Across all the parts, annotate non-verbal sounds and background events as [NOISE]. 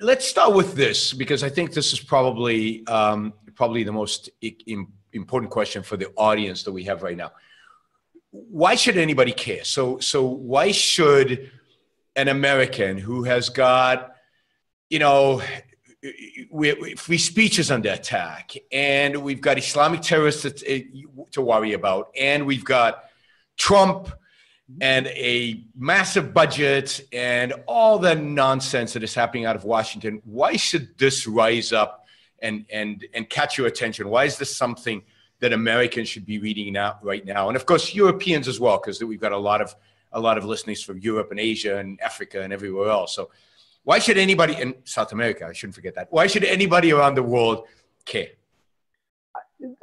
let's start with this because I think this is probably um, probably the most important question for the audience that we have right now. Why should anybody care? So so why should an American who has got you know free speech is under attack, and we've got Islamic terrorists to, to worry about, and we've got Trump Mm-hmm. and a massive budget and all the nonsense that is happening out of Washington. Why should this rise up and and and catch your attention? Why is this something that Americans should be reading now right now? And of course, Europeans as well, because we've got a lot of a lot of listeners from Europe and Asia and Africa and everywhere else. So why should anybody in South America, I shouldn't forget that, why should anybody around the world care?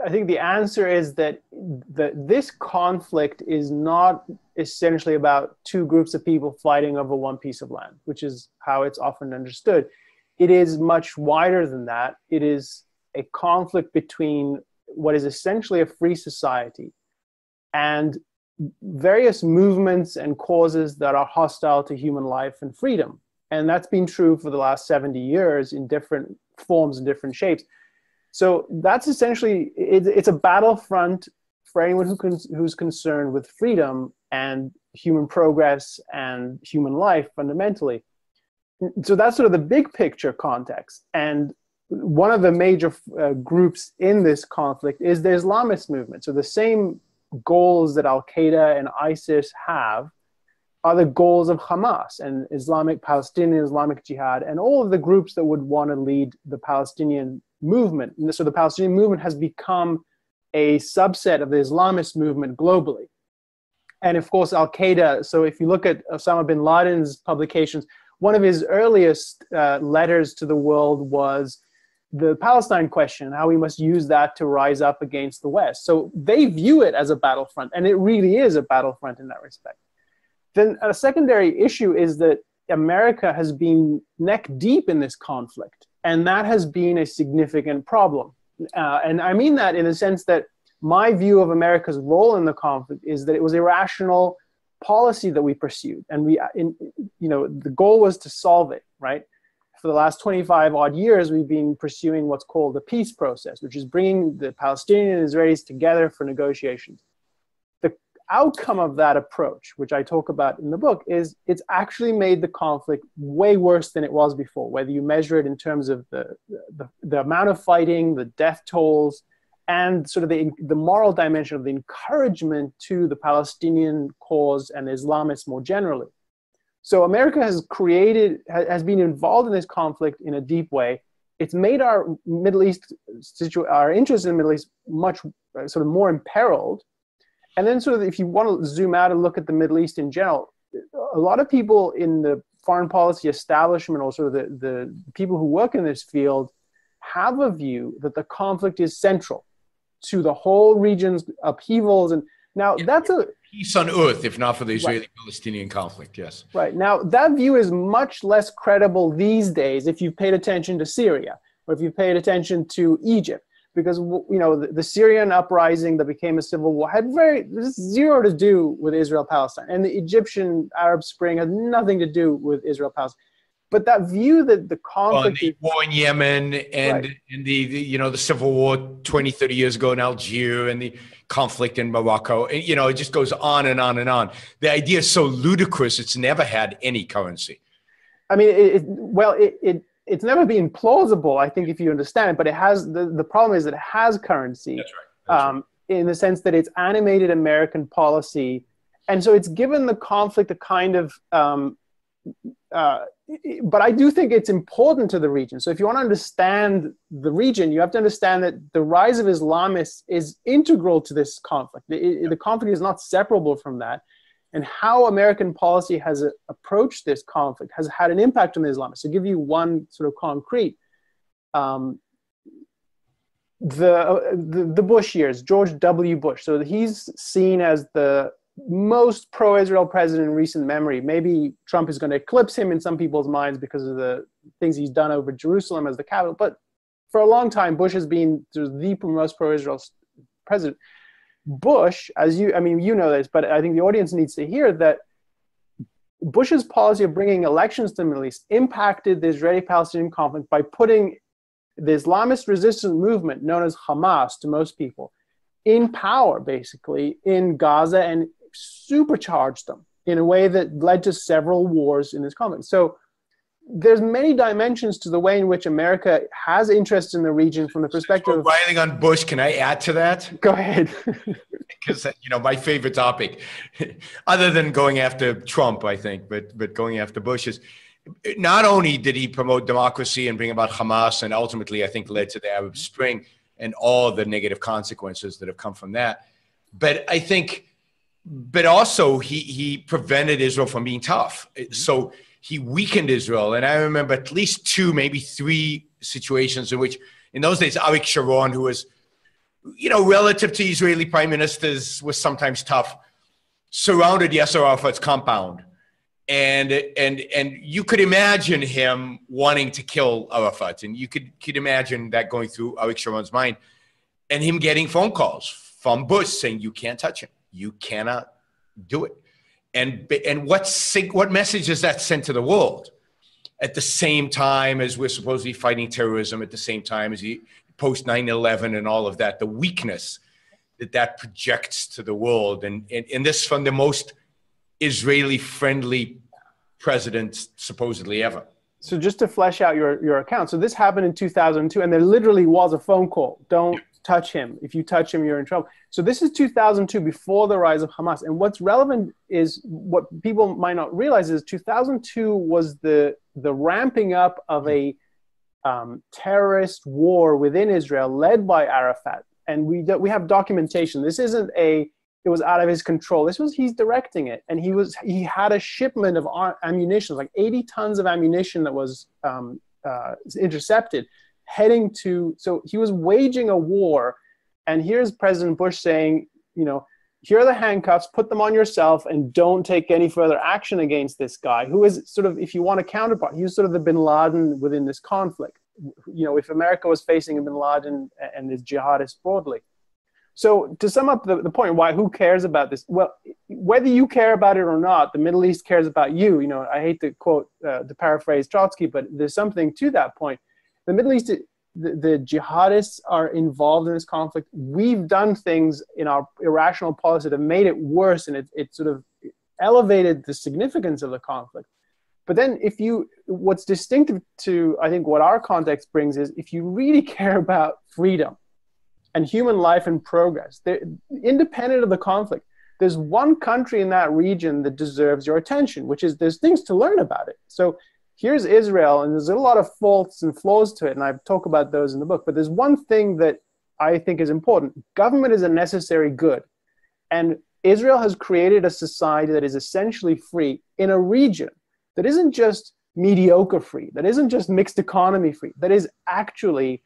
I think the answer is that the, this conflict is not essentially about two groups of people fighting over one piece of land, which is how it's often understood. It is much wider than that. It is a conflict between what is essentially a free society and various movements and causes that are hostile to human life and freedom. And that's been true for the last 70 years in different forms and different shapes. So that's essentially, it, it's a battlefront for anyone who con- who's concerned with freedom and human progress and human life fundamentally. So that's sort of the big picture context. And one of the major uh, groups in this conflict is the Islamist movement. So the same goals that Al Qaeda and ISIS have are the goals of Hamas and Islamic Palestinian Islamic Jihad and all of the groups that would want to lead the Palestinian movement. And so the Palestinian movement has become a subset of the Islamist movement globally. And of course, Al Qaeda. So if you look at Osama bin Laden's publications, one of his earliest uh, letters to the world was the Palestine question, how we must use that to rise up against the West. So they view it as a battlefront, and it really is a battlefront in that respect. Then a secondary issue is that America has been neck deep in this conflict, and that has been a significant problem. Uh, and I mean that in the sense that my view of America's role in the conflict is that it was a rational policy that we pursued, and we, in, you know, the goal was to solve it, right? For the last 25 odd years, we've been pursuing what's called the peace process, which is bringing the Palestinian and Israelis together for negotiations outcome of that approach, which I talk about in the book, is it's actually made the conflict way worse than it was before, whether you measure it in terms of the, the, the amount of fighting, the death tolls, and sort of the, the moral dimension of the encouragement to the Palestinian cause and Islamists more generally. So America has created, has been involved in this conflict in a deep way. It's made our Middle East, situ- our interest in the Middle East much uh, sort of more imperiled and then sort of if you want to zoom out and look at the Middle East in general, a lot of people in the foreign policy establishment or sort of the, the people who work in this field have a view that the conflict is central to the whole region's upheavals. And now yeah, that's a peace on earth if not for the israeli-palestinian conflict yes. Right. Now that view is much less credible these days if you've paid attention to syria or if you've paid attention to egypt because you know the, the, Syrian uprising that became a civil war had very zero to do with Israel Palestine, and the Egyptian Arab Spring had nothing to do with Israel Palestine. But that view that the conflict, well, the war in Yemen, and right. and the, the, you know the civil war 20, 30 years ago in Algeria, and the conflict in Morocco, and, you know it just goes on and on and on. The idea is so ludicrous; it's never had any currency. I mean, it, it, well, it, it it's never been plausible, I think, if you understand it, but it has the, the problem is that it has currency. That's right. That's um, right. In the sense that it's animated American policy. And so it's given the conflict a kind of, um, uh, but I do think it's important to the region. So if you want to understand the region, you have to understand that the rise of Islamists is integral to this conflict. The, yeah. the conflict is not separable from that and how American policy has approached this conflict has had an impact on the Islamists. To give you one sort of concrete, um, the, uh, the, the Bush years, George W. Bush. So he's seen as the most pro-Israel president in recent memory. Maybe Trump is going to eclipse him in some people's minds because of the things he's done over Jerusalem as the capital. But for a long time, Bush has been the most pro-Israel president. Bush, as you, I mean, you know this, but I think the audience needs to hear that Bush's policy of bringing elections to the Middle East impacted the Israeli Palestinian conflict by putting the Islamist resistance movement, known as Hamas to most people, in power basically in Gaza and supercharged them in a way that led to several wars in this conflict. So there's many dimensions to the way in which America has interest in the region from the perspective of writing on Bush. Can I add to that? [LAUGHS] Go ahead. [LAUGHS] because you know my favorite topic, [LAUGHS] other than going after Trump, I think, but but going after Bush is not only did he promote democracy and bring about Hamas, and ultimately I think led to the Arab Spring and all the negative consequences that have come from that, but I think, but also he he prevented Israel from being tough. Mm-hmm. So he weakened Israel. And I remember at least two, maybe three situations in which, in those days, Arik Sharon, who was, you know, relative to Israeli prime ministers, was sometimes tough, surrounded Yasser Arafat's compound. And, and, and you could imagine him wanting to kill Arafat. And you could, could imagine that going through Arik Sharon's mind and him getting phone calls from Bush saying, You can't touch him. You cannot do it and and what what message is that sent to the world? At the same time as we're supposedly fighting terrorism at the same time as he post 9-11 and all of that the weakness that that projects to the world. And and, and this from the most israeli friendly president supposedly ever. So just to flesh out your, your account so this happened in 2002 and there literally was a phone call. Don't touch him. If you touch him, you're in trouble. So this is 2002, before the rise of Hamas. And what's relevant is what people might not realize is 2002 was the the ramping up of a um, terrorist war within Israel led by Arafat. And we do, we have documentation. This isn't a it was out of his control. This was he's directing it, and he was he had a shipment of ammunition, like 80 tons of ammunition that was um, uh, intercepted heading to so he was waging a war. And here's president bush saying you know here are the handcuffs put them on yourself and don't take any further action against this guy who is sort of if you want a counterpart he was sort of the bin laden within this conflict. You know if america was facing a bin laden and his jihadists broadly. So to sum up the, the point why who cares about this? Well whether you care about it or not the middle east cares about you. You know i hate to quote uh, to paraphrase trotsky but there's something to that point the Middle East, the, the jihadists are involved in this conflict. We've done things in our irrational policy that have made it worse, and it, it sort of elevated the significance of the conflict. But then, if you, what's distinctive to, I think, what our context brings is if you really [LAUGHS] care about freedom and human life and progress, independent of the conflict, there's one country in that region that deserves your attention, which is there's things to learn about it. So here's Israel, and there's a lot of faults and flaws to it, and I talk about those in the book. But there's one thing that I think is important government is a necessary good. And Israel has created a society that is essentially free in a region that isn't just mediocre free, that isn't just mixed economy free, that is actually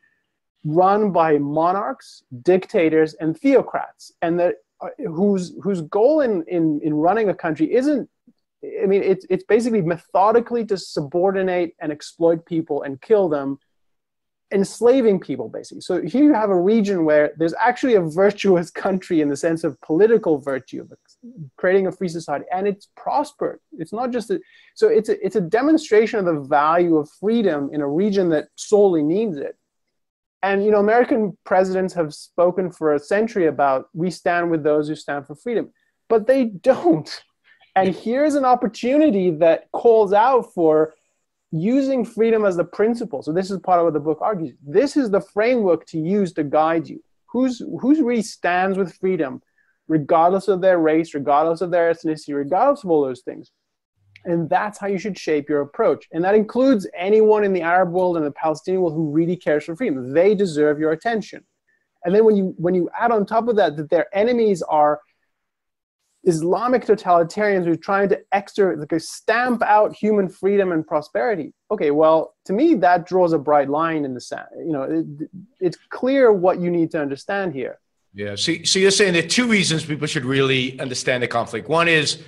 run by monarchs, dictators, and theocrats, and that uh, whose whose goal in, in in running a country isn't I mean, it's it's basically methodically to subordinate and exploit people and kill them, enslaving people basically. So here you have a region where there's actually a virtuous [LAUGHS] country in the sense of political virtue, of creating a free society, and it's prospered. It's not just a, so it's a it's a demonstration of the value of freedom in a region that solely needs it. And you know, American presidents have spoken for a century about we stand with those who stand for freedom, but they [LAUGHS] don't and here's an opportunity that calls out for using freedom as the principle. So this is part of what the book argues. This is the framework to use to guide you. Who's who's really stands with freedom, regardless of their race, regardless of their ethnicity, regardless of all those things. And that's how you should shape your approach. And that includes anyone in the Arab world and the Palestinian world who really cares for freedom. They deserve your attention. And then when you when you add on top of that that their enemies are Islamic totalitarians who are trying to extra, like, stamp out human freedom and prosperity. Okay, well, to me, that draws a bright line in the sand. You know, it, it's clear what you need to understand here. Yeah. So, so you're saying there are two reasons people should really understand the conflict. One is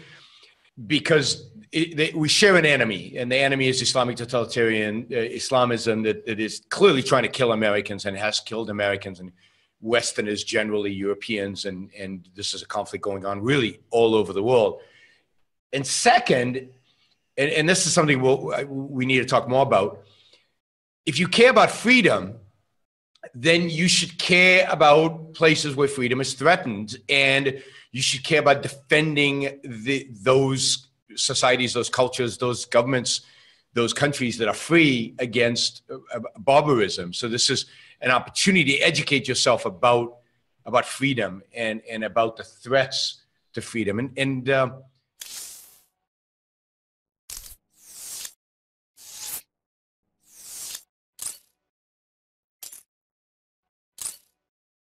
because it, they, we share an enemy, and the enemy is Islamic totalitarian uh, Islamism that, that is clearly trying to kill Americans and has killed Americans and Westerners, generally Europeans, and, and this is a conflict going on really all over the world. And second, and, and this is something we'll, we need to talk more about. If you care about freedom, then you should care about places where freedom is threatened, and you should care about defending the, those societies, those cultures, those governments, those countries that are free against uh, barbarism. So this is an opportunity to educate yourself about about freedom and and about the threats to freedom. And and uh,